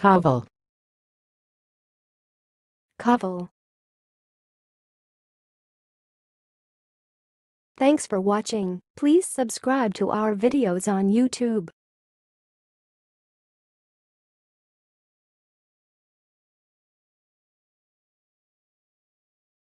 Kavel. Kavel. Thanks for watching. Please subscribe to our videos on YouTube.